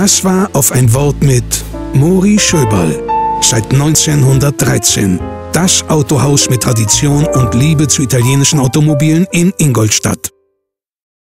Das war auf ein Wort mit Mori Schöberl. Seit 1913. Das Autohaus mit Tradition und Liebe zu italienischen Automobilen in Ingolstadt.